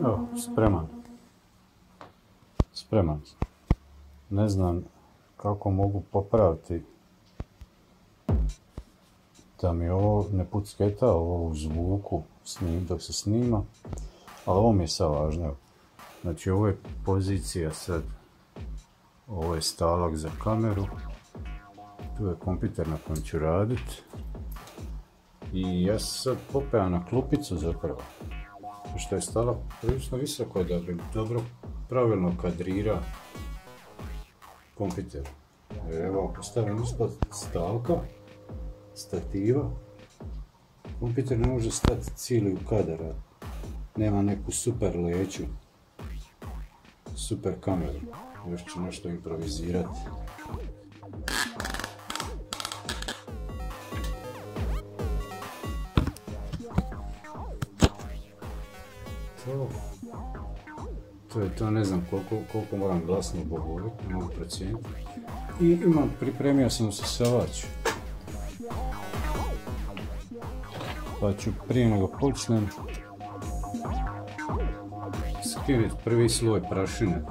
Evo, spreman. Spreman. Ne znam kako mogu popraviti da mi ovo ne pucketa ovo u zvuku snim, dok se snima, ali ovo mi je sad važno. Znači ovo je pozicija sad, ovo je stalak za kameru, tu je kompjuter na kojem ću radit i ja sam sad popeo na klupicu zapravo, što je stalak prilično visoko da bi dobro pravilno kadrira kompjuter. Evo, stavim ispod stalka, stativa, kompjuter ne može stati cijeli u kadar, nema neku super leću, super kameru, još ću nešto improvizirati. To, je to, ne znam koliko, koliko moram glasno govoriti, ne mogu procijeniti. I imam, pripremio sam usisavač. Pa ću prije nego počnem skinuti prvi sloj prašine.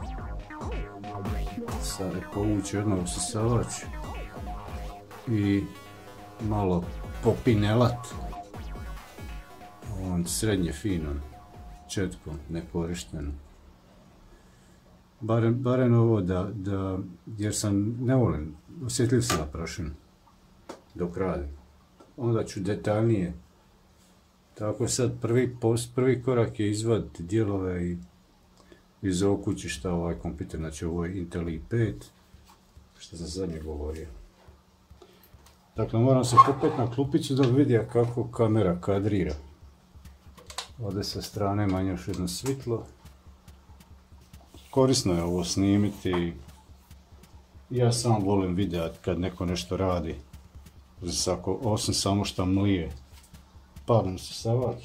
Sad povući odmah usisavač i malo popinelat on srednje finom četkom nekorištenom. Barem, barem ovo da, da, jer sam, ne volim, osjetljiv sam na prašinu dok radim. Onda ću detaljnije. Tako sad prvi, post, prvi korak je izvaditi dijelove i iz ovog kućišta ovaj kompjuter, znači ovo je Intel i5, što sam zadnje govorio. Dakle, moram se popet na klupicu da vidim kako kamera kadrira. Ovdje sa strane manje još jedno svitlo. Korisno je ovo snimiti. Ja sam volim vidjeti kad neko nešto radi. Osim samo što mlije. Palim se savač.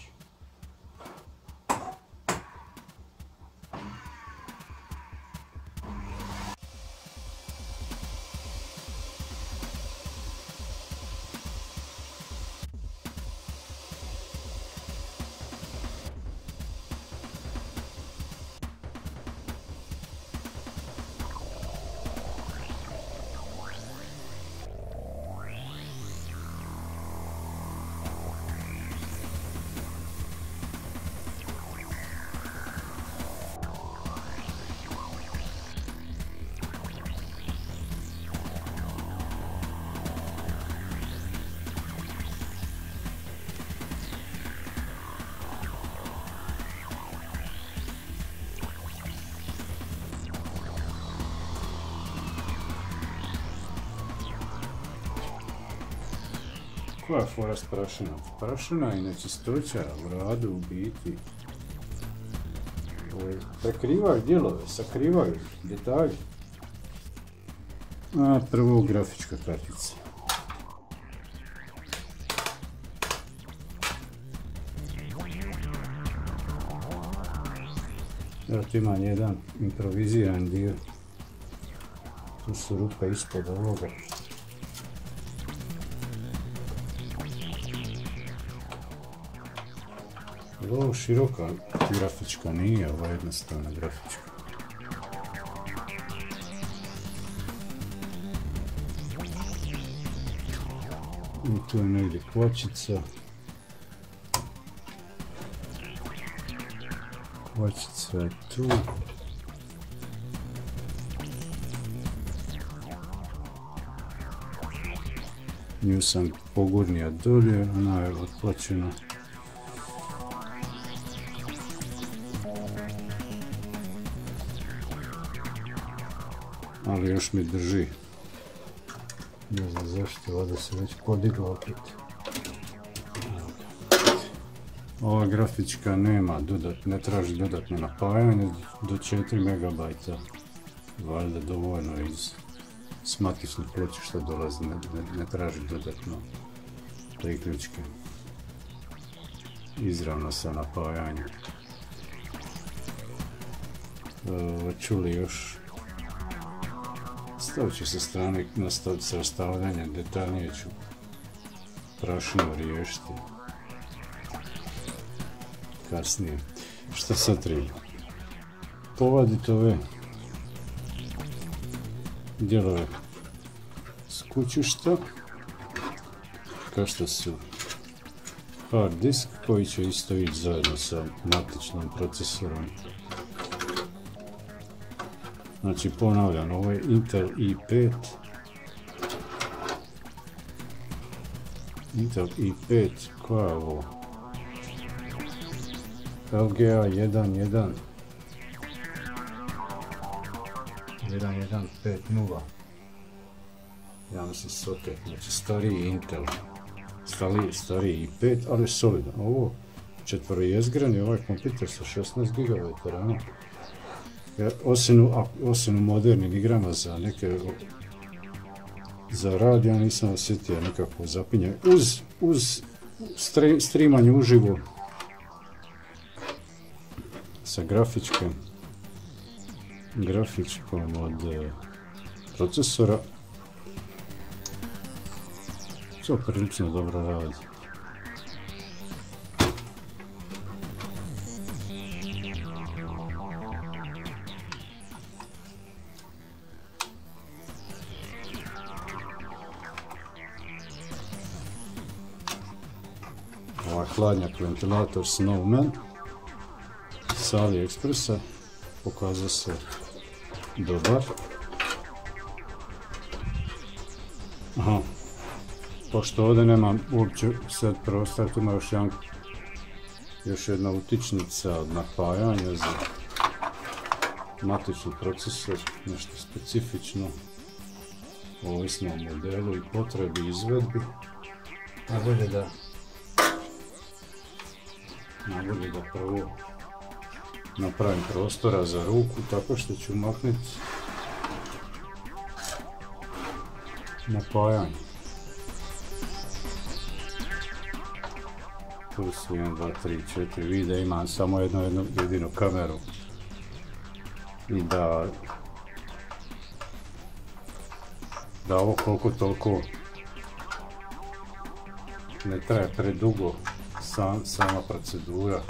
S prašinom? Prašina i nečistoća u radu u biti prekrivaju dijelove, sakrivaju detalje. A prvo grafička kartica. Evo tu imam jedan improviziran dio. Tu su rupe ispod ovoga. Ovo široka grafička nije, ovo je jednostavna grafička. I tu je negdje kvačica. Kvačica je tu. Nju sam pogurnija dolje, ona je otplaćena. Ali još mi drži. Ne znam zašto, ovdje se već podigla opet. Ova grafička nema ne traži dodatno napajanje do 4 MB. Valjda dovoljno iz s matične ploče što dolazi, ne, ne, traži dodatno priključke. Izravno sa napajanjem. E, čuli još Stavit ću sa strane nastaviti sa detaljnije ću prašinu riješiti. kasnije. Šta sad treba? Povaditi ove dijelove s kućišta, kao što su hard disk koji će isto ići zajedno sa matičnom procesorom. Znači ponavljam, ovo je Intel i5 Intel i5 koja je ovo? LGA 1.1 1150 ja mislim soket, znači stariji Intel. Stariji, stariji i5, ali solidan ovo četvorojezgran je ovaj kompjuter sa 16 GB RAM ja, osim, osim u modernim igrama za neke za rad ja nisam osjetio nekakvo zapinje. Uz, uz streamanje uživo sa grafičkom grafičkom od e, procesora. To prilično dobro radi hladnjak ventilator Snowman sa AliExpressa pokazao se dobar. Aha, pošto ovdje nemam uopće sad prostor, tu ima još, jedan, još jedna utičnica od napajanja za matični procesor, nešto specifično, ovisno o modelu i potrebi izvedbi. Najbolje da najbolje da prvo napravim prostora za ruku tako što ću maknuti napajanje. Tu su 1, 2, 3, 4 vide, imam samo jednu jedinu kameru. I da da ovo koliko toliko ne traje predugo sam, sama procedura.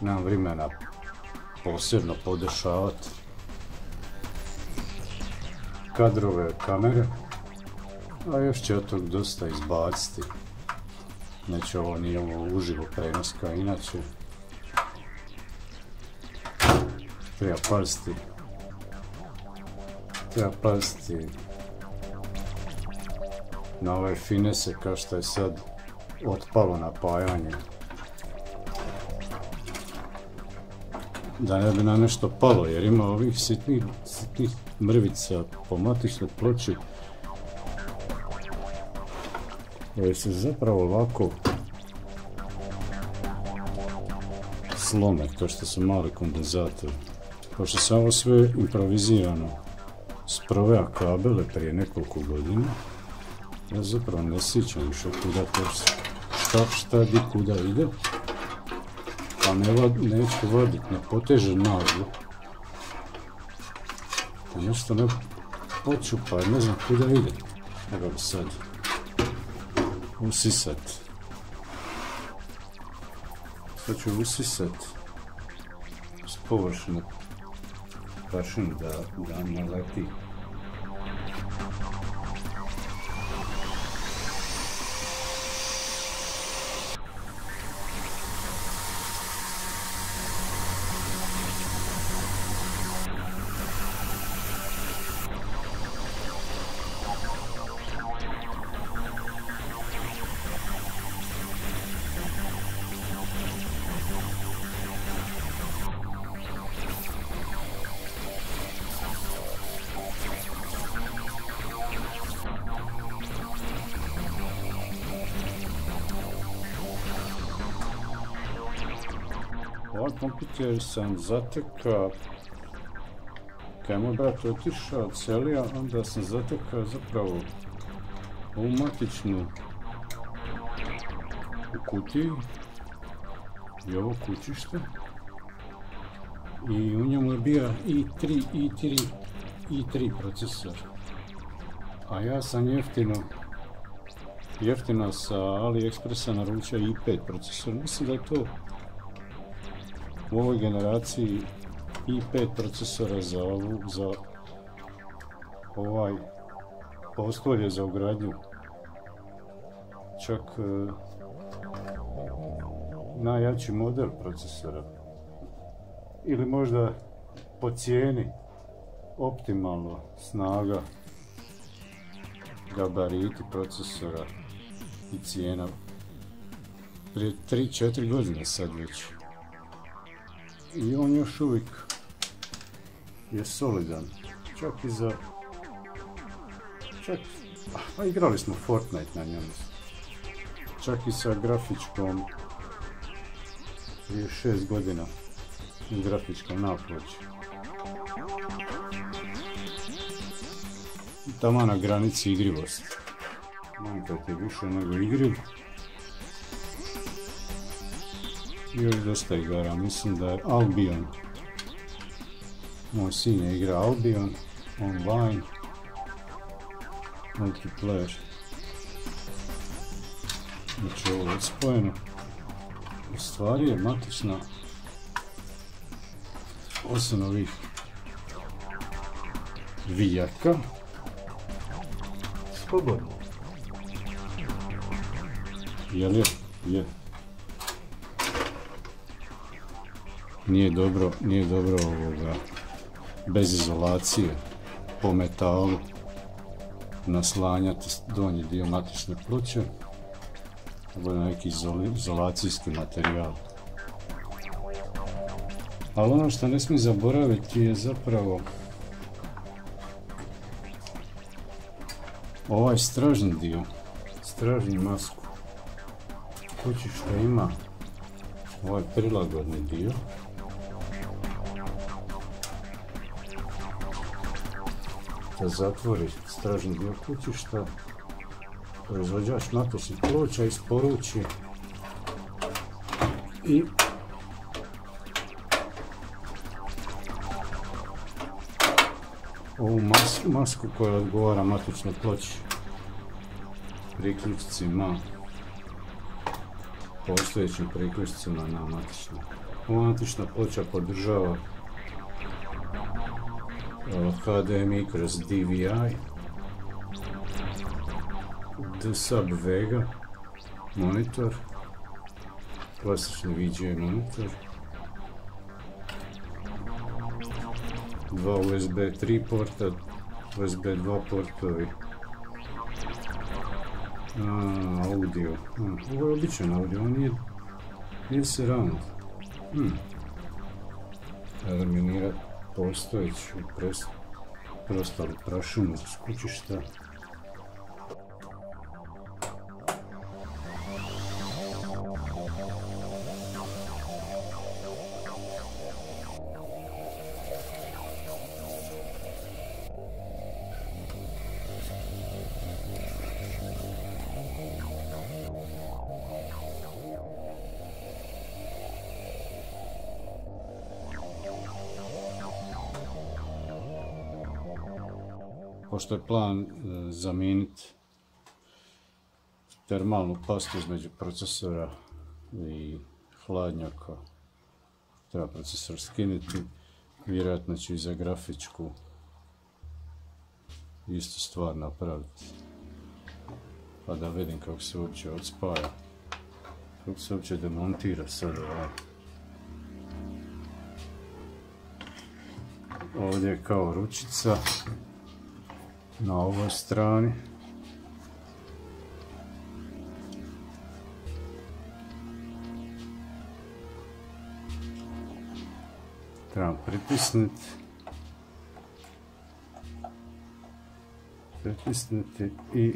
Nemam vremena posebno podešavati kadrove kamere. A još će od tog dosta izbaciti. Neće ovo nije ovo uživo prenoska inače. Treba paziti. Treba paziti na ove finese kao što je sad otpalo napajanje. Da ne bi na nešto palo, jer ima ovih sitnih, sitnih mrvica po matičnoj ploči. Koje se zapravo ovako slome, kao što su mali kondenzatori. Kao što ovo sve improvizirano sproveo kabele prije nekoliko godina, ja zapravo ne sjećam više kuda to šta, šta di kuda ide pa ne neću vodit, ne poteže naglu. Pa nešto ne počupa, ne znam kuda ide. Evo ga sad. Usisat. Sad ću usisat s površine prašinu da, da ne leti. Kompjuter sam zatekao kad je moj brat otišao, celija, onda sam zatekao zapravo ovu matičnu u kutiji i ovo kućište i u njemu je bio i3, i3, i3 procesor a ja sam jeftino jeftino sa AliExpressa naručio i5 procesor mislim da je to u ovoj generaciji i5 procesora za ovu, za ovaj postolje za ugradnju. Čak e, najjači model procesora. Ili možda po cijeni optimalno snaga gabariti procesora i cijena. Prije 3-4 godine sad već i on još uvijek je solidan čak i za čak pa igrali smo Fortnite na njemu čak i sa grafičkom prije 6 godina grafičkom naploću tamo na granici igrivosti. Minecraft više nego igriv. Još dosta igara, mislim da je Albion. Moj sin je igra Albion, online, multiplayer. Znači ovo je spojeno. U stvari je matična osim ovih vijaka slobodno. Jel je? Je. Nije dobro, nije dobro ovoga, bez izolacije po metalu naslanjati donji dio matične ploče ili neki izolacijski materijal. Ali ono što ne smije zaboraviti je zapravo ovaj stražni dio, stražni masku, kući što ima ovaj prilagodni dio, da zatvori stražni dio kućišta, proizvođač matočnih ploča isporuči i ovu masku koja odgovara matičnoj ploči priključcima postojećim priključcima na matičnu. Ova matična ploča podržava HDMI kroz DVI, D-Sub Vega monitor, klasični VGA monitor, dva USB 3 porta, USB 2 portovi. Audio. Ovo je običan audio, on nije, nije surround. Hmm. Толстой, просто, просто прошу, ну, скучишь-то. Pošto je plan e, zamijeniti termalnu pastu između procesora i hladnjaka, treba procesor skinuti, vjerojatno ću i za grafičku istu stvar napraviti. Pa da vidim kako se uopće odspaja, kako se uopće demontira sad ovaj. Ovdje je kao ručica, na ovoj strani. Trebam pritisnuti. Pritisnuti i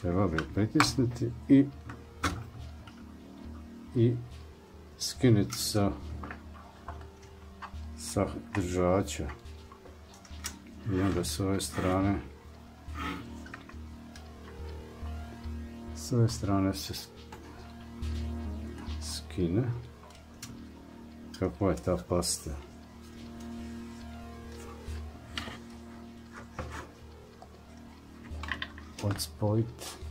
treba bi pritisnuti i i skinuti sa sa držača i onda s ove strane s ove strane se skine. Kakva je ta pasta? Odspojiti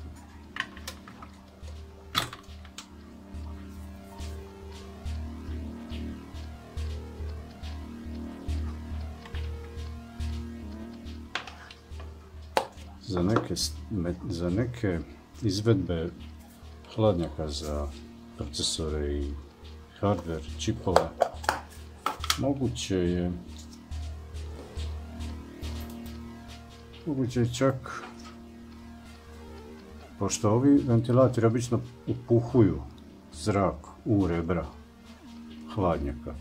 za neke, za neke izvedbe hladnjaka za procesore i hardware čipova moguće je moguće je čak pošto ovi ventilatori obično upuhuju zrak u rebra hladnjaka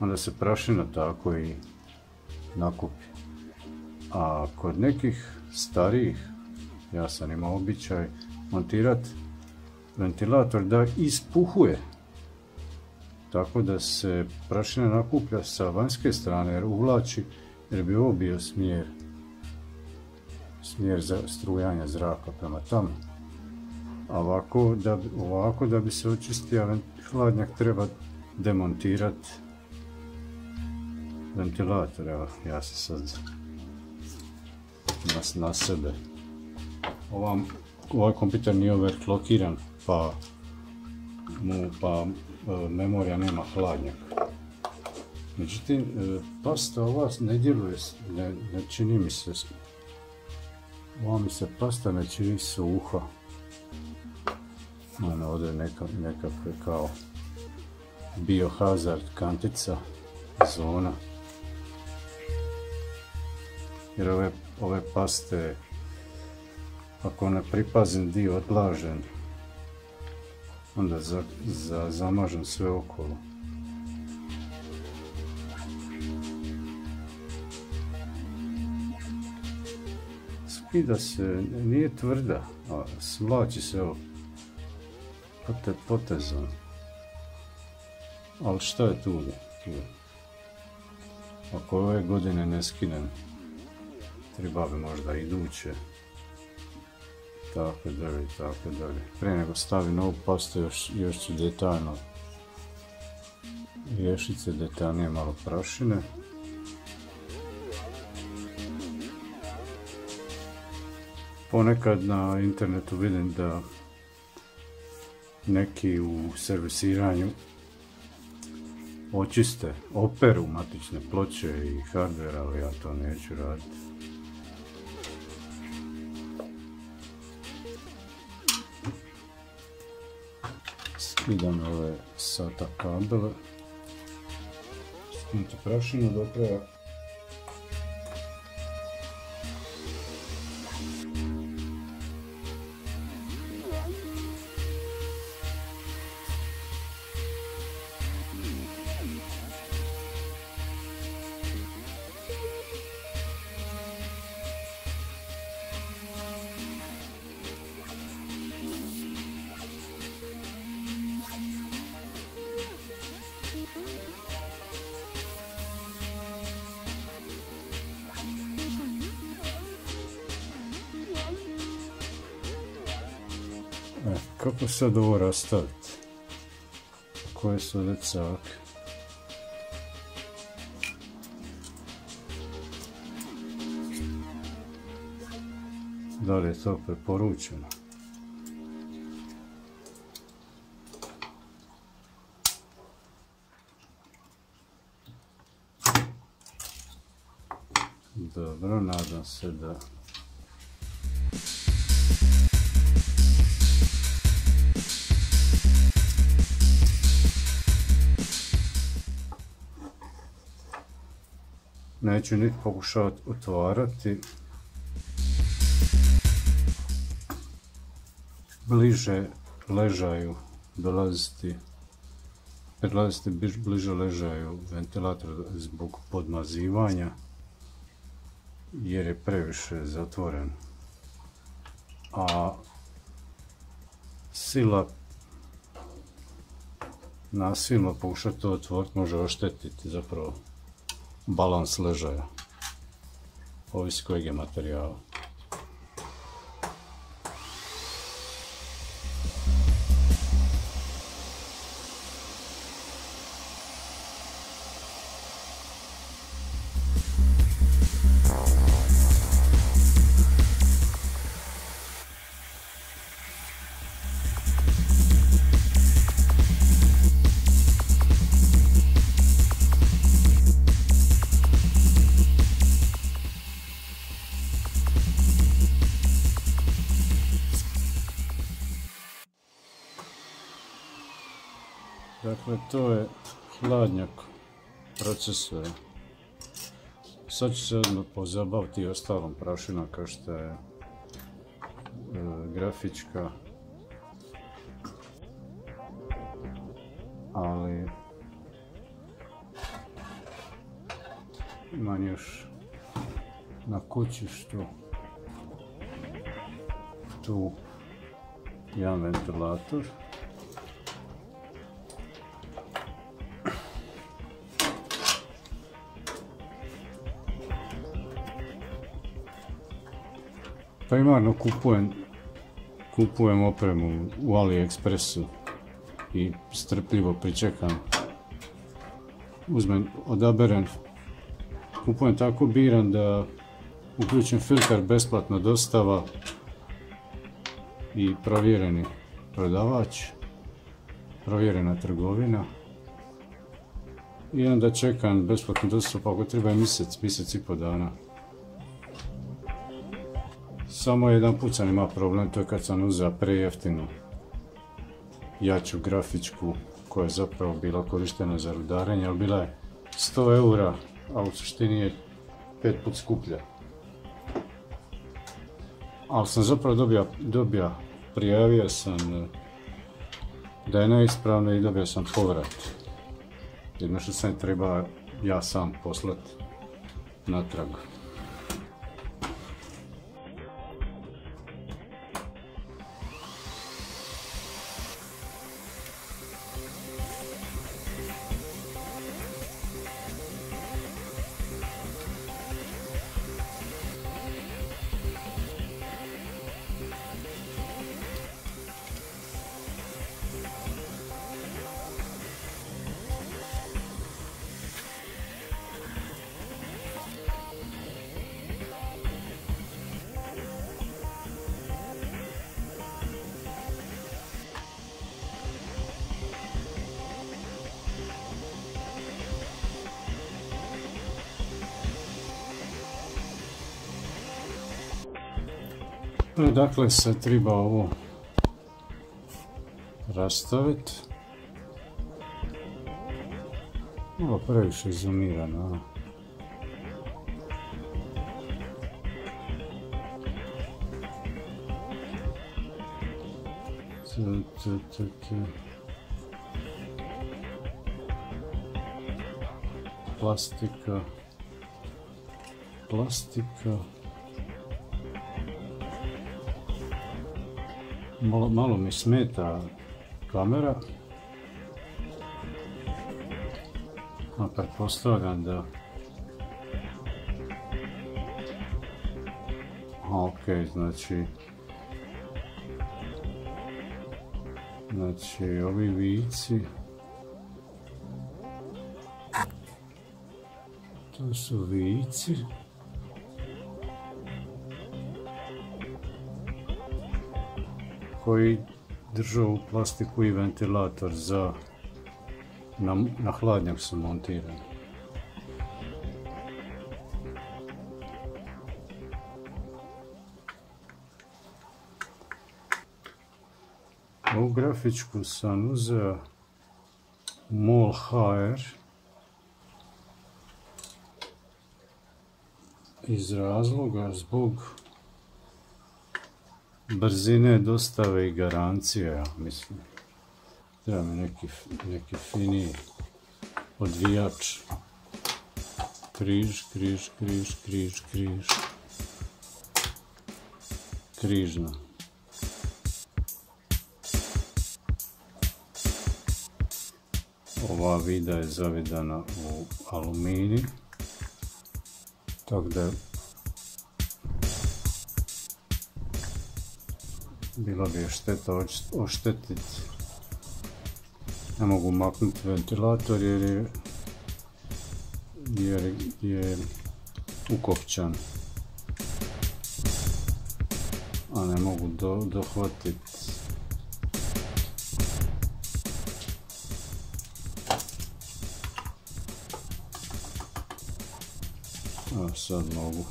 onda se prašina tako i nakupi. A kod nekih starijih. Ja sam imao običaj montirati ventilator da ispuhuje. Tako da se prašina nakuplja sa vanjske strane jer uvlači jer bi ovo bio smjer smjer za strujanja zraka prema tamo. A ovako da, ovako da bi se očistio hladnjak treba demontirati ventilator. Evo ja se sad na, na sebe ovaj kompjuter nije overclockiran pa mu pa e, memorija nema hladnjak. Međutim, e, pasta ova ne djeluje, ne, ne čini mi se, ova mi se pasta ne čini suha. Ono ovdje neka, nekakve kao biohazard kantica, zona. Jer ove, ove paste, ako ne pripazim dio odlažen, onda za, za, zamažem sve okolo. Skida se, nije tvrda, a svlači se evo pote, potezom. Ali šta je tu? Ako ove godine ne skinem, treba bi možda iduće tako dalje tako dalje. Prije nego stavim novu pastu još, još ću detaljno riješiti se detaljnije malo prašine. Ponekad na internetu vidim da neki u servisiranju očiste, operu matične ploče i hardware, ali ja to neću raditi. Skidam ove SATA kabele, skinuti prašinu do kraja Kako sad ovo rastaviti? Koje su ovdje cake? Da li je to preporučeno? Dobro, nadam se da neću niti pokušavati otvarati. Bliže ležaju dolaziti, prilaziti bliže ležaju ventilator zbog podmazivanja jer je previše zatvoren. A sila nasilno pokušati to otvoriti može oštetiti zapravo balans ležaja. Ovisi kojeg je materijala. Dakle, to je hladnjak procesora. Sad ću se odmah pozabaviti ostalom prašinom kao što je e, grafička. Ali imam još na kućištu tu jedan ventilator. Primarno kupujem, kupujem opremu u AliExpressu i strpljivo pričekam. Uzmem, odaberem, kupujem tako biran da uključim filter besplatna dostava i provjereni prodavač, provjerena trgovina. I onda čekam besplatnu dostavu, pa ako treba je mjesec, mjesec i po dana. Samo jedan put sam imao problem, to je kad sam uzeo prejeftinu jaču grafičku koja je zapravo bila korištena za rudarenje, ali bila je 100 eura, a u suštini je pet put skuplja. Ali sam zapravo dobio, dobio prijavio sam e, da je neispravno i dobio sam povrat. Jedno što sam treba ja sam poslati natrag. Dakle, se treba ovo rastaviti. Ovo previše izumirano. Plastika. Plastika. Malo, malo mi smeta kamera. A pretpostavljam da... A, ok, znači... Znači, ovi vici... To su vici. Koji držu u plastiku i ventilator za na, na hladnjak su montirani. Ovu grafičku sam uzeo MOL HR iz razloga zbog brzine dostave i garancije, ja mislim. Treba mi neki, neki finiji odvijač. Križ, križ, križ, križ, križ. Križno. Ova vida je zavidana u aluminij. Tako da Bilo bi šteta oštetiti. Ne mogu maknuti ventilator jer je, jer je ukopčan. A ne mogu do, dohvatiti. Sad mogu.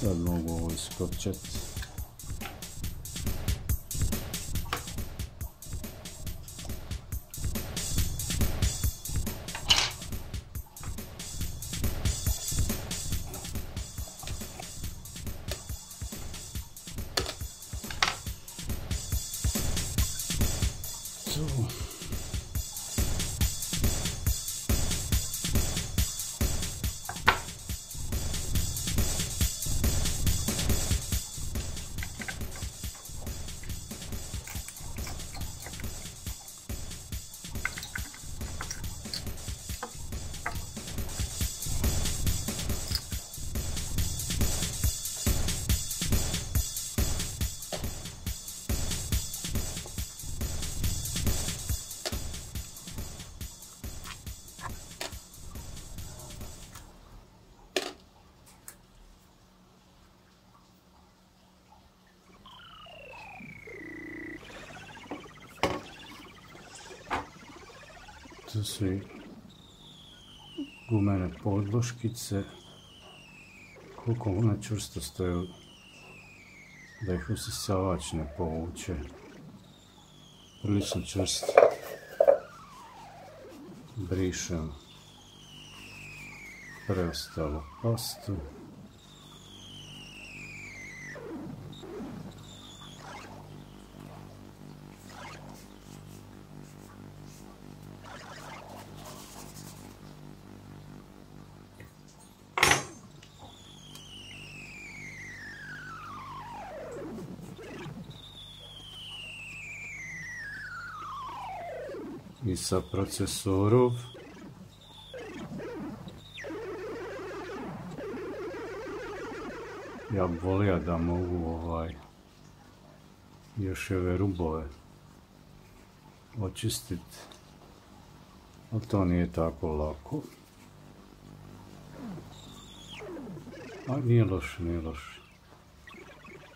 Sad mogu ovo su i gumene podloškice. Koliko one čvrsto stoju da ih usisavač ne povuče. Prilično čvrsto. Brišem preostalu pastu. Sa procesorov. Ja bi volio da mogu ovaj još ove rubove očistiti, ali to nije tako lako. A nije loše, nije loše.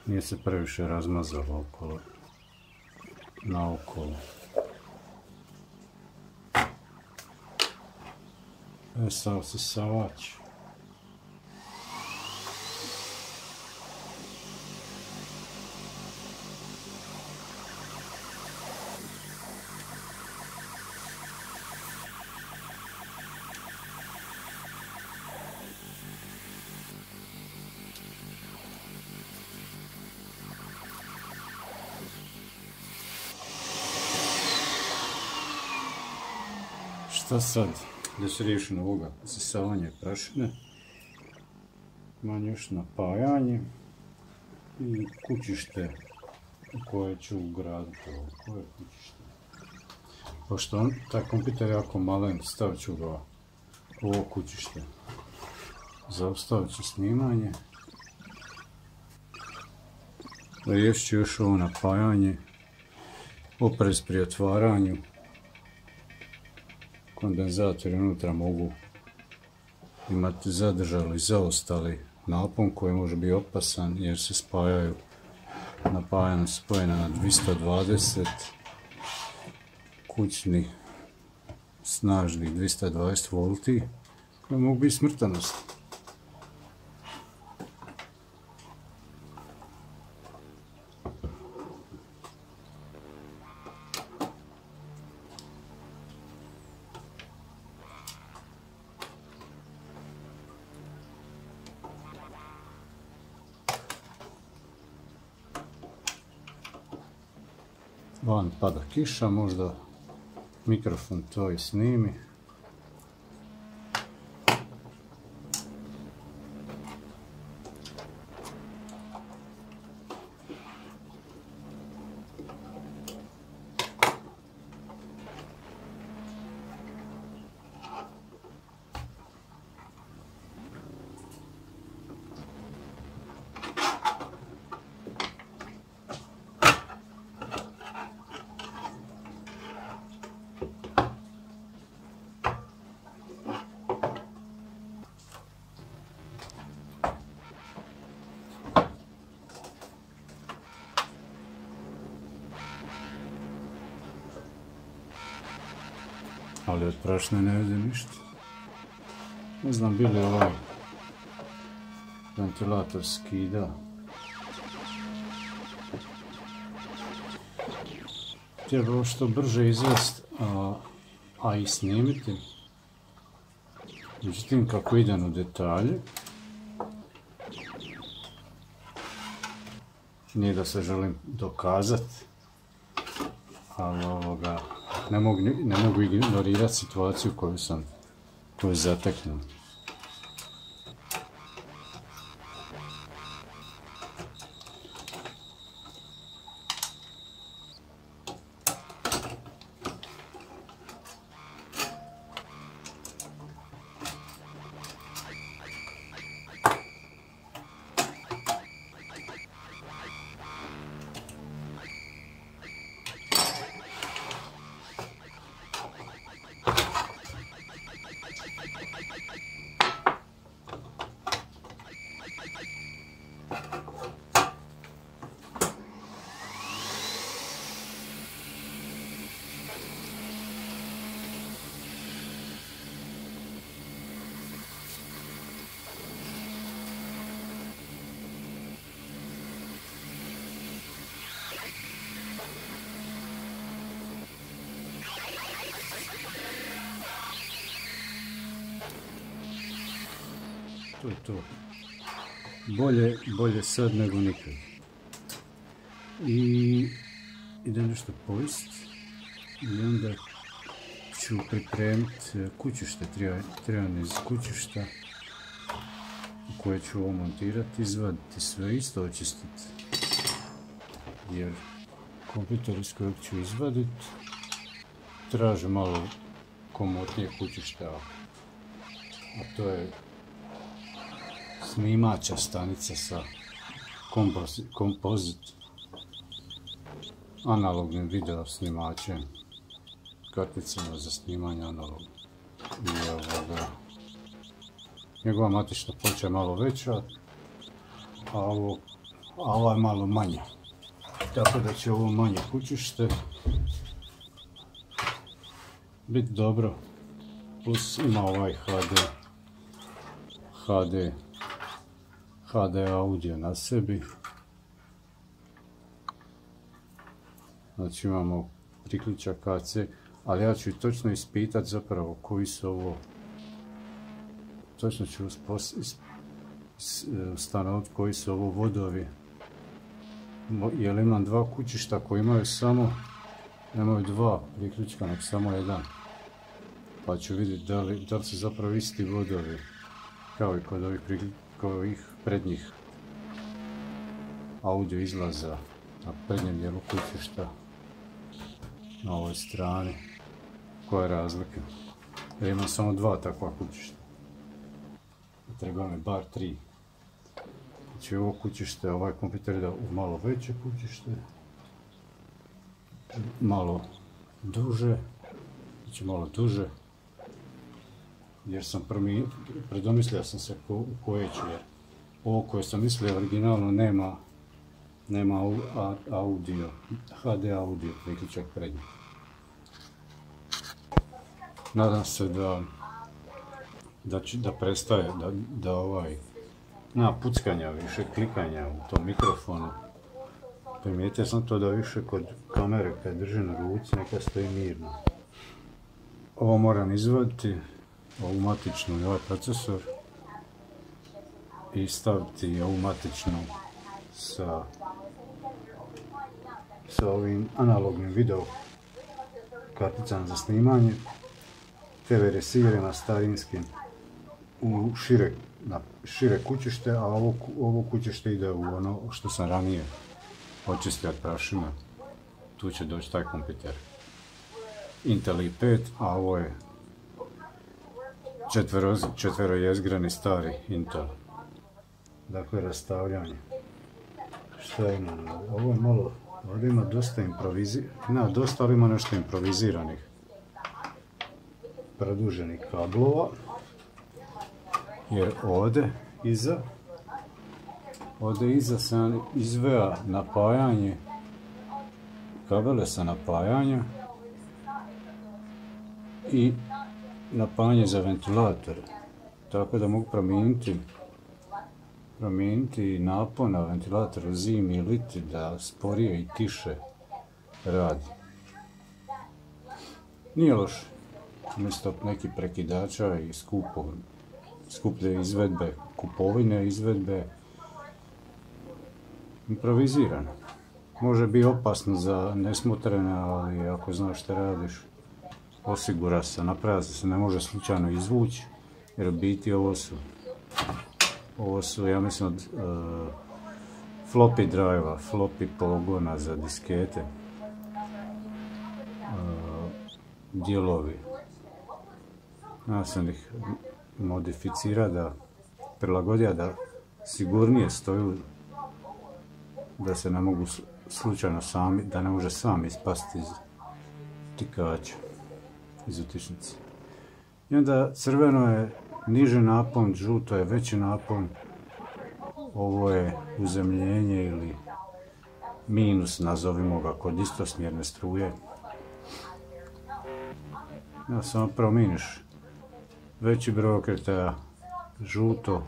Nije se previše razmazalo okolo, naokolo. E, sa osisavač. Šta sad? Da se riješim ovoga zasavanja prašine. Imam još napajanje i kućište koje ću ugraditi ovo. Koje kućište? Pošto on, taj kompjuter jako malen, stavit ću ga u ovo kućište. Zaustavit ću snimanje. Riješit ću još ovo napajanje. Oprez pri otvaranju kondenzatori unutra mogu imati zadržali zaostali napon koji može biti opasan jer se spajaju napajano spojene na 220 kućni snažnih 220 volti koji mogu biti smrtanosti. Van pada kiša, možda mikrofon to i snimi. Prašne ne vidim ništa. Ne znam bi li ovaj ventilator skida. Treba što brže izvest, a, a i snimiti. Međutim, kako idem u detalje, nije da se želim dokazati, ali ovoga, ne mogu, ne mogu ignorirati situaciju koju sam koju zateknuo. To je to. Bolje, bolje sad nego nikad. I idem nešto pojist i onda ću pripremiti kućište, treba iz kućišta koje ću ovo montirati, izvaditi sve isto, očistiti. Jer kompjuter iz kojeg ću izvaditi traži malo komotnije kućišta, a to je snimača stanica sa kompozit analognim video snimačem karticama za snimanje analogno. I ovoga, njegova matična ploča je malo veća, a, ovo, a ova je malo manja. Tako da će ovo manje kućište biti dobro. Plus ima ovaj HD, HD, HD audio na sebi. Znači imamo priključak AC, ali ja ću točno ispitati zapravo koji su ovo, točno ću ustanoviti koji su ovo vodovi. Jer imam dva kućišta koji imaju samo, nemaju dva priključka, nek samo jedan. Pa ću vidjeti da li, da su zapravo isti vodovi, kao i kod ovih, ovih prednjih audio izlaza na prednjem dijelu kućišta na ovoj strani. Koja je razlika? Ja imam samo dva takva kućišta. Treba mi bar tri. Znači ovo kućište, ovaj kompjuter ide u malo veće kućište. Malo duže. Znači malo duže. Jer sam predomislio sam se u koje ću jer ovo koje sam mislio originalno nema nema audio, HD audio priključak prednji. Nadam se da da, da prestaje, da, da ovaj, na puckanja više, klikanja u tom mikrofonu. Primijetio sam to da više kod kamere kad drži na ruci neka stoji mirno. Ovo moram izvaditi, ovu matičnu i ovaj procesor i staviti ovu matičnu sa sa ovim analognim video karticama za snimanje, TV receiverima starinskim u šire, na šire kućište, a ovo, ovo kućište ide u ono što sam ranije očistio od prašina. Tu će doći taj kompjuter. Intel i5, a ovo je četvero, četvero jezgrani stari Intel. Dakle, rastavljanje. Šta ima? Ovo je malo Ovdje ima dosta improviziranih, dosta, ali ima nešto improviziranih produženih kablova. Jer ovdje iza, ovdje iza sam izveo napajanje, kabele sa napajanja i napajanje za ventilator. Tako da mogu promijeniti promijeniti napon na ventilatoru zimi i da sporije i tiše radi. Nije loš. Umjesto nekih prekidača i skupo, skuplje izvedbe, kupovine izvedbe, improvizirano. Može biti opasno za nesmotrene, ali ako znaš što radiš, osigura se, napravlja se, ne može slučajno izvući, jer biti ovo su ovo su, ja mislim, od uh, floppy drive floppy pogona za diskete. Uh, dijelovi. Ja sam ih modificira da prilagodija da sigurnije stoju da se ne mogu slučajno sami, da ne može sam ispasti iz tikača, iz utičnice. I onda crveno je niži napon, žuto je veći napon, ovo je uzemljenje ili minus, nazovimo ga, kod istosmjerne struje. Ja samo promijeniš veći broj okretaja, žuto,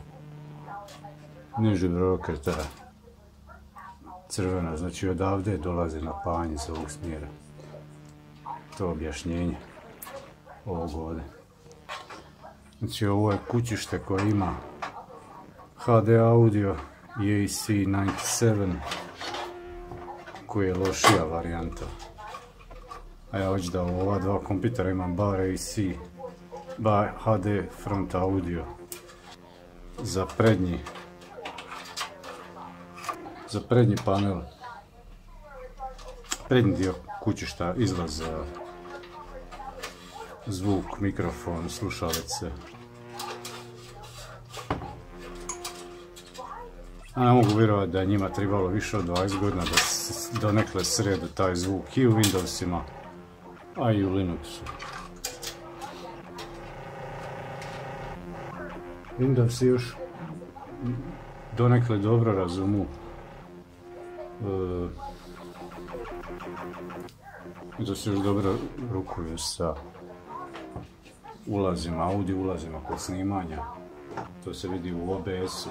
niži broj okretaja, crvena, znači odavde dolazi napajanje iz ovog smjera. To objašnjenje ovog ovdje. Znači ovo je kućište koje ima HD audio EAC97 koji je lošija varijanta. A ja hoću da u ova dva kompitera imam bar AC, bar HD front audio za prednji za prednji panel prednji dio kućišta izlaz zvuk, mikrofon, slušalice A ne mogu vjerovati da je njima trebalo više od 20 godina da donekle srede taj zvuk i u Windowsima, a i u Linuxu. Windows još donekle dobro razumu da se još dobro rukuju sa ulazima, audio ulazima kod snimanja. To se vidi u OBS-u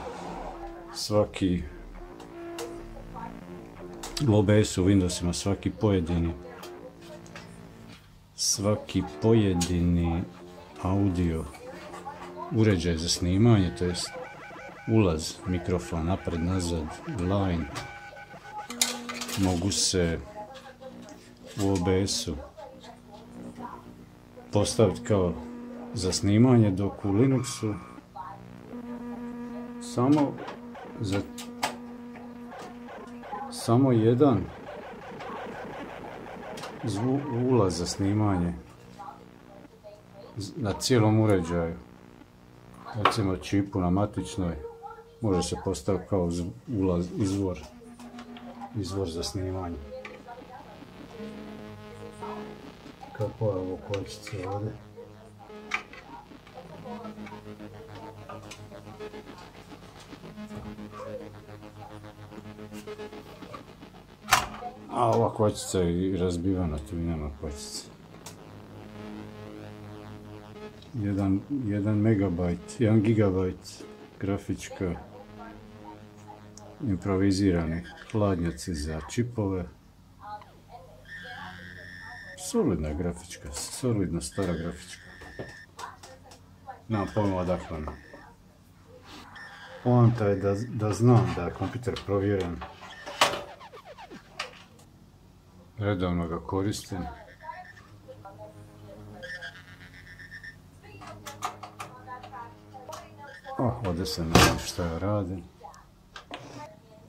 svaki u OBS-u, Windowsima, svaki pojedini svaki pojedini audio uređaj za snimanje, to jest ulaz, mikrofon, napred, nazad, line, mogu se u OBS-u postaviti kao za snimanje, dok u Linuxu. Samo za samo jedan ulaz za snimanje. Na cijelom uređaju. Recimo čipu na matičnoj. Može se postaviti kao ulaz, izvor. Izvor za snimanje. Kako je ovo kočice ovdje A ova kočica je razbivana, tu i nema kočice. 1 megabajt, 1 gigabajt grafička improvizirane hladnjaci za čipove. Solidna grafička, solidna stara grafička. Nema pojma odakle. Poanta je da, znam da je kompjuter provjeren redovno ga koristim. Oh, ovdje se ne što ja radim.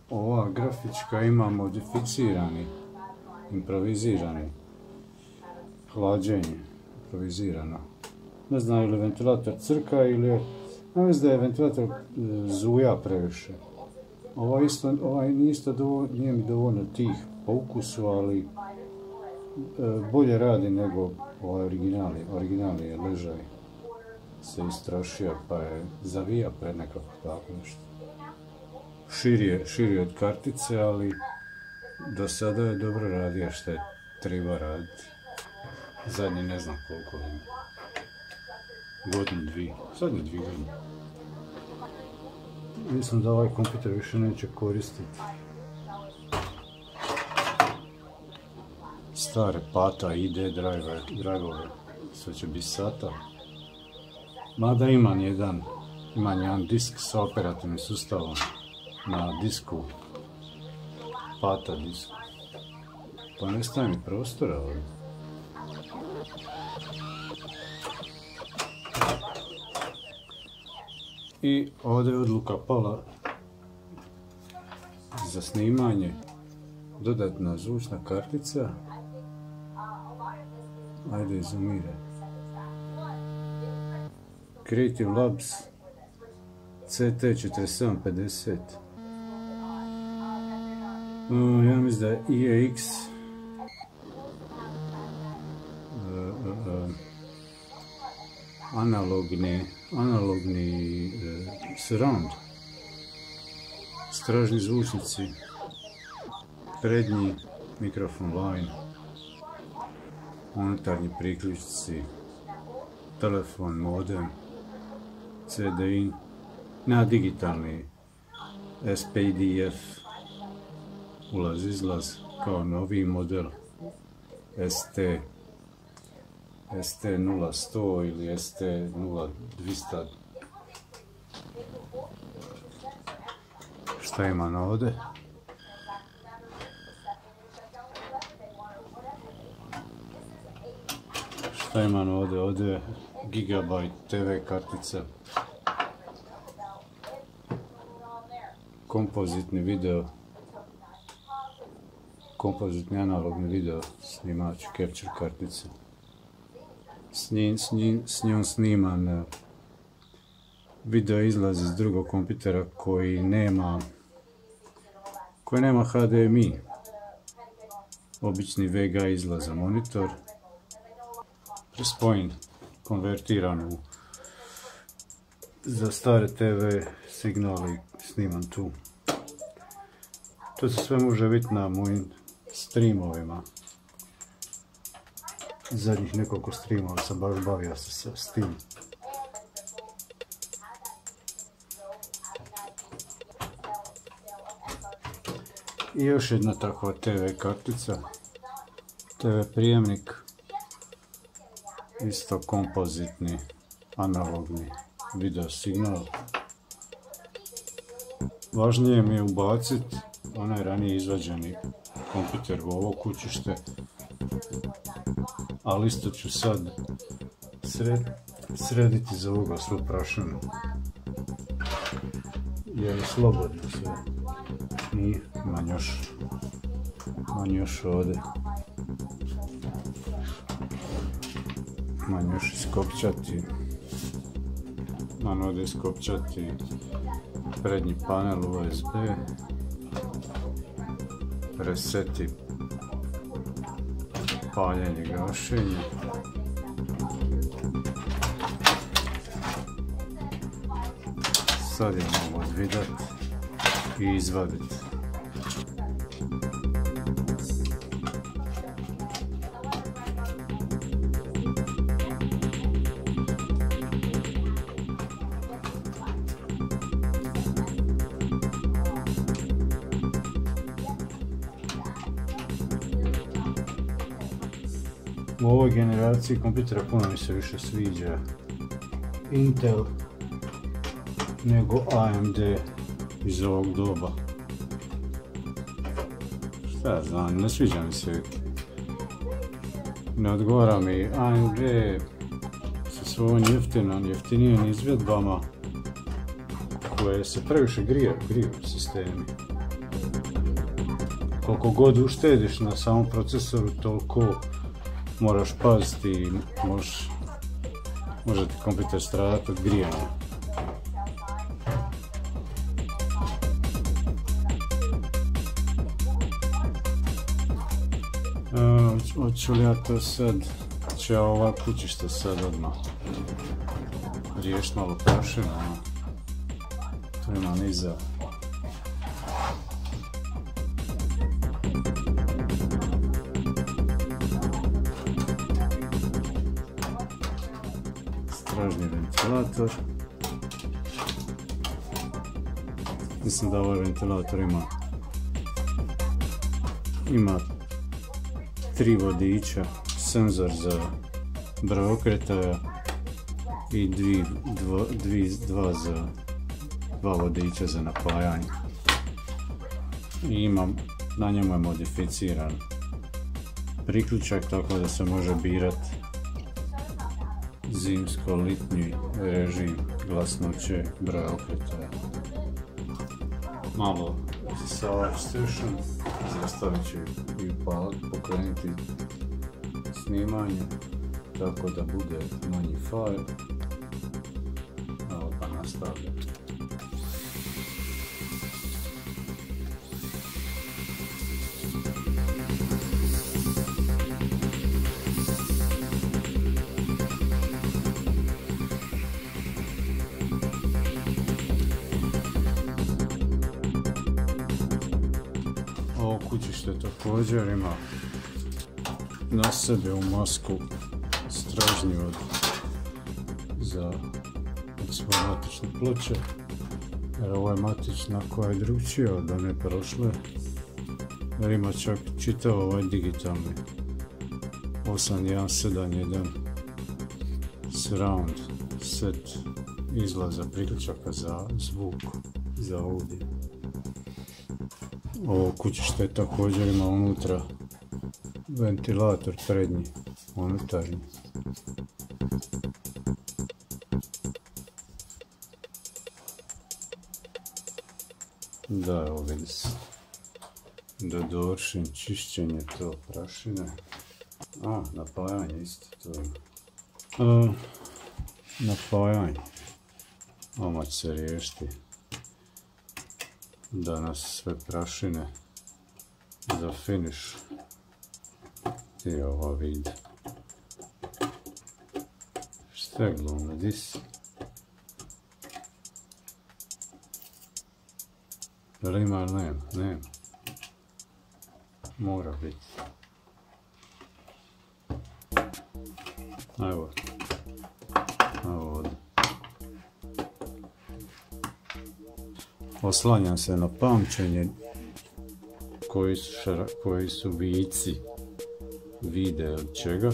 Ova grafička ima modificirani, improvizirani hlađenje, improvizirano. Ne znam ili ventilator crka ili je, ne da je ventilator e, zuja previše. Ovaj isto, ovaj nije mi dovoljno tih po ukusu, ali e, bolje radi nego ovaj originali. Originali je ležaj se istrašio pa je zavija pred nekako tako nešto. Širi je, od kartice, ali do sada je dobro radio što je treba raditi. Zadnji ne znam koliko je. Godinu, dvije. Zadnje dvije godine. Mislim da ovaj kompjuter više neće koristiti. Stare pata, ID driver, drivove, sve će biti SATA. Mada imam jedan, imam jedan disk sa operativnim sustavom na disku, pata disku. Pa nestaje mi prostora ovdje. I ovdje je odluka pala za snimanje dodatna zvučna kartica Ajde, izumire. Creative Labs CT4750. ja mislim da je IEX uh, uh, analogni, analogni surround. Stražni zvučnici, prednji mikrofon line unutarnji priključci, telefon, modem, CD-in, na digitalni SPDF, ulaz izlaz kao novi model ST ST0100 ili ST0200 Šta imam ovdje? Šta imam ovdje? Ovdje je Gigabyte TV kartica. Kompozitni video. Kompozitni analogni video snimač, capture kartica. S, njom sniman eh, video izlazi iz drugog kompitera koji nema koji nema HDMI obični VGA izlaza monitor prespojen konvertiran u za stare TV signali snimam tu. To se sve može vidjeti na mojim streamovima. Zadnjih nekoliko streamova sam baš bavio se s tim. I još jedna takva TV kartica, TV prijemnik, isto kompozitni, analogni video signal. Važnije mi je ubaciti onaj ranije izvađeni kompjuter u ovo kućište, ali isto ću sad srediti za ovoga svu prašinu. Jer je slobodno sve. Nije, imam još, imam još ovdje. Imam još iskopčati. Imam ovdje iskopčati prednji panel USB. Reseti paljenje gašenja. Sad je mogu odvidat i izvaditi. Generaciji kompjutera puno mi se više sviđa Intel nego AMD iz ovog doba. Šta ja znam, ne sviđa mi se. Ne odgovara mi AMD sa svojom jeftinom, jeftinijim izvedbama koje se previše grije, griju sistemi. Koliko god uštediš na samom procesoru, toliko moraš paziti i može ti kompjuter stradati od grijanja. Hoću li ja to sad, ću ja ova kućište sad odmah riješiti malo prašina, to ima niza. Ventilator. Mislim da ovaj ventilator ima ima tri vodiča, senzor za broj okretaja i dvi, dva, za, dva vodiča za napajanje. I imam, na njemu je modificiran priključak tako da se može birat zimsko-litnji režim glasnoće broja okretaja. Malo sa station zastavit ću i pokrenuti snimanje tako da bude manji file evo pa nastavljam također ima na sebe u masku stražnju od za svoje matične ploče. Jer ovo je matična koja je drugčija od one prošle jer ima čak čitav ovaj digitalni 8171 surround set izlaza priključaka za zvuk za audio Ovo kućište također ima unutra ventilator prednji, unutarnji. Da, evo vidi se. Da dovršim čišćenje to prašine. A, napajanje isto to je. napajanje. Ovo će se riješiti. Danas sve prašine za finish. I. Šta je glumno, di si? Da li ima nema? Nema. Mora biti. Oslanjam se na pamćenje koji su, šara, koji su vici. Vide od čega.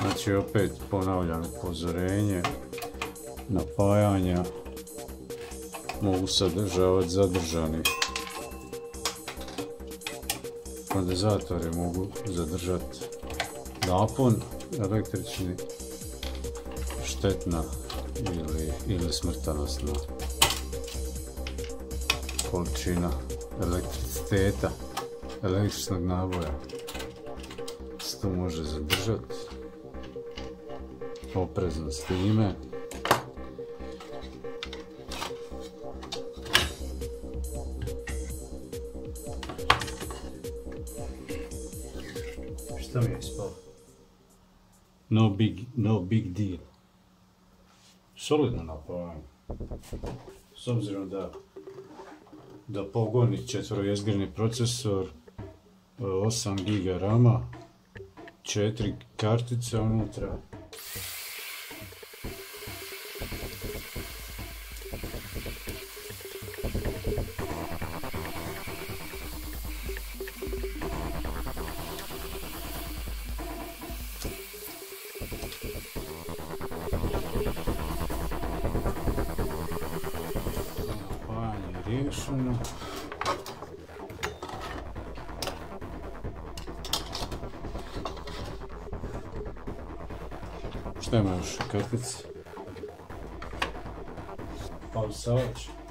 Znači opet ponavljam upozorenje napajanja. Mogu sadržavati zadržani kondenzatori mogu zadržati napon električni štetna ili, ili smrtonosna količina elektriciteta električnog naboja. Se to može zadržati. Oprezno s time S obzirom da da pogoni četvrojezgrni procesor, 8 GB rama, 4 kartice unutra. Ima još kartice? Pausavač. Ovdje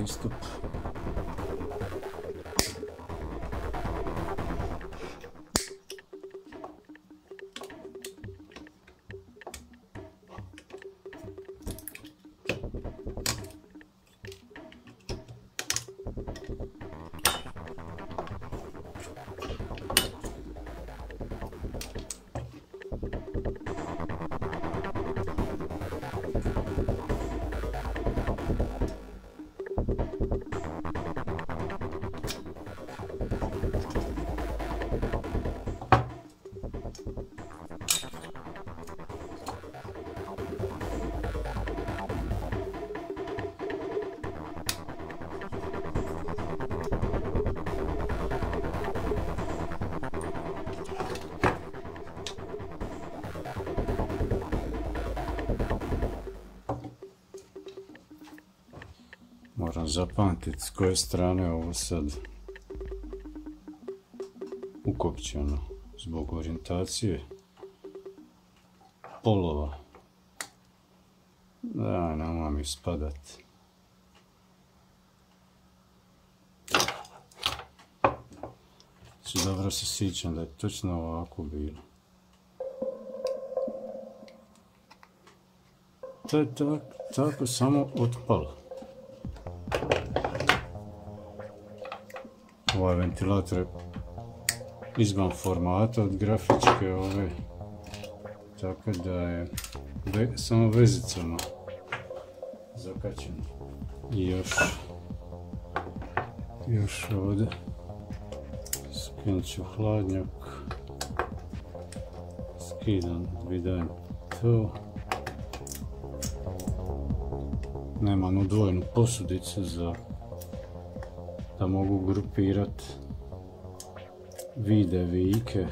переступ zapamtiti s koje strane ovo sad ukopčeno zbog orijentacije polova. Da, nema mi spadat. Znači, dobro se sjećam da je točno ovako bilo. To je tak, tako samo otpalo. Ovaj ventilator je izvan formata od grafičke ove. Tako da je samo vezicama zakačen. I još još ovdje skinut ću hladnjak skidam vidim to nemam dvojnu posudicu za da mogu grupirat vide vike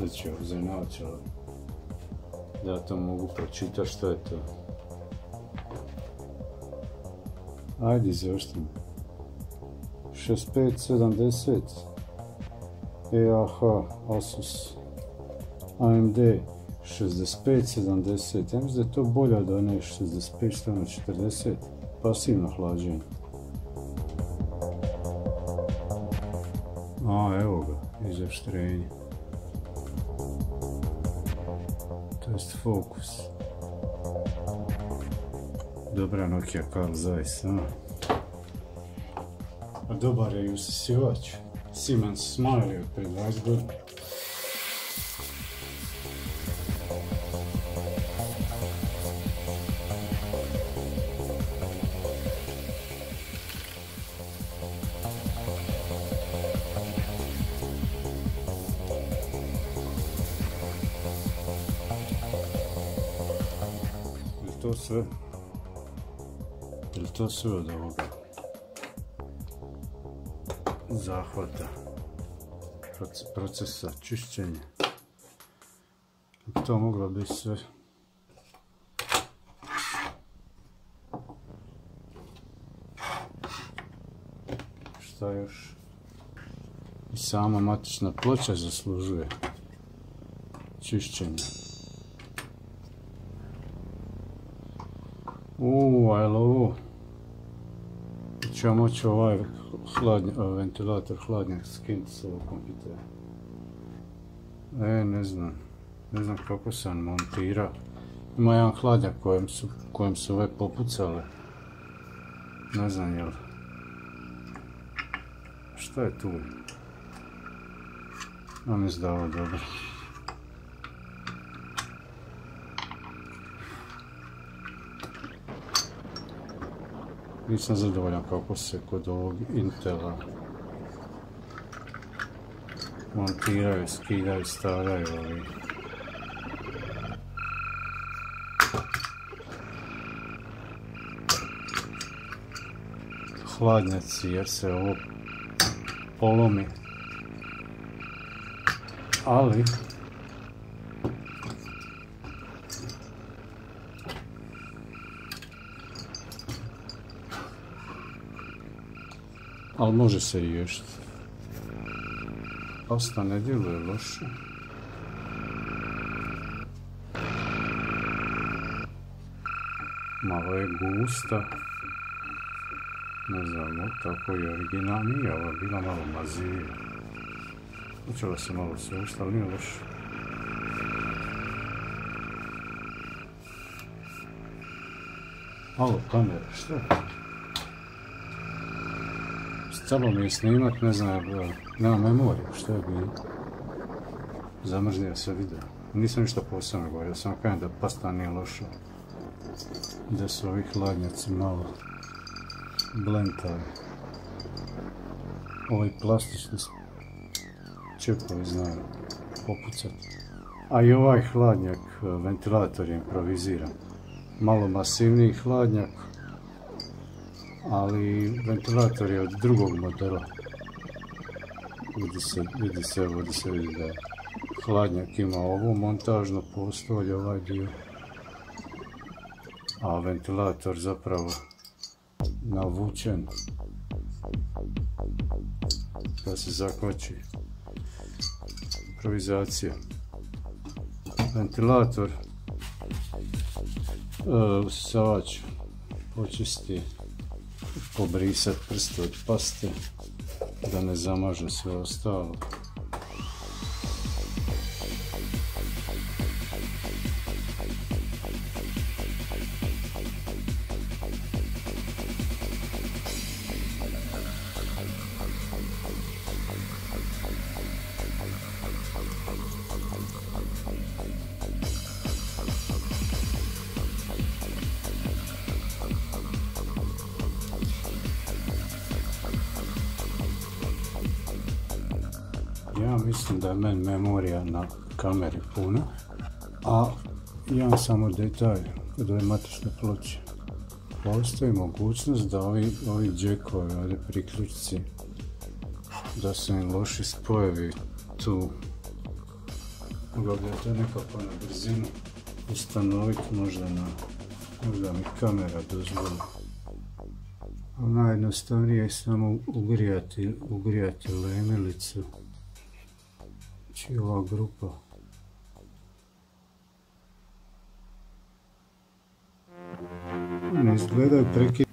sad ću uzeti naočala da to mogu pročitati što je to. Ajde završtim. 6570 EAH Asus. AMD 6570 ja mislim da je to bolje od one 6540 pasivno hlađenje. A evo ga izoštrenje jest fokus. Dobra Nokia Carl Zeiss, a? A dobar je i usisivač. Siemens Smiley od 20 To sve od ovoga zahvata procesa čišćenja? To moglo biti sve. Šta još? I sama matična ploča zaslužuje čišćenje. Uuu, a ovo? Ćemo moći ovaj ventilator hladnjak skinuti s ovog kompjutera. E, ne znam. Ne znam kako sam montirao. Ima jedan hladnjak kojem su, kojem ove popucale. Ne znam jel. Šta je tu? Ja mislim da ovo dobro. Nisam zadovoljan kako se kod ovog Intela montiraju, skidaju, stavljaju ovi. Hladnjaci jer se ovo polomi. Ali ali može se i još. Pasta ne djeluje loše. Malo je gusta. Ne znam, tako je original. Nije ova bila malo mazije. Počela se malo svešta, ali nije loše. Malo kamere, što je? Stalo mi je snimat, ne znam, nema memoriju, što je bilo. Zamrznio se video. Nisam ništa posebno govorio, samo kajem da pasta nije loša. Da su ovi hladnjaci malo blentavi. Ovi plastični čepovi znaju popucati. A i ovaj hladnjak, ventilator je improviziran. Malo masivniji hladnjak, ali ventilator je od drugog modela. Vidi se, vidi se, vidi se, vidi da hladnjak ima ovo montažno postolje, ovaj dio. A ventilator zapravo navučen da se zakvači. improvizacija. Ventilator, usisavač počisti, pobrisat prste od paste, da ne zamaže sve ostalo. Puna, a imam samo detalj kod ove matične ploče. Postoji mogućnost da ovi, ovi džekovi, ovdje priključci, da su im loši spojevi tu. Mogao bi to nekako na brzinu ustanoviti možda na, možda mi kamera dozvoli. Najjednostavnije je samo ugrijati, ugrijati lemilicu. Znači ova grupa. Izgledaju prekid.